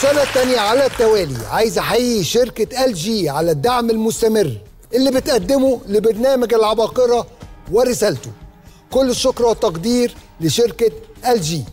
السنة التانية على التوالي. عايز أحيي شركة ال جي على الدعم المستمر اللي بتقدمه لبرنامج العباقرة ورسالته. كل الشكر والتقدير لشركة ال جي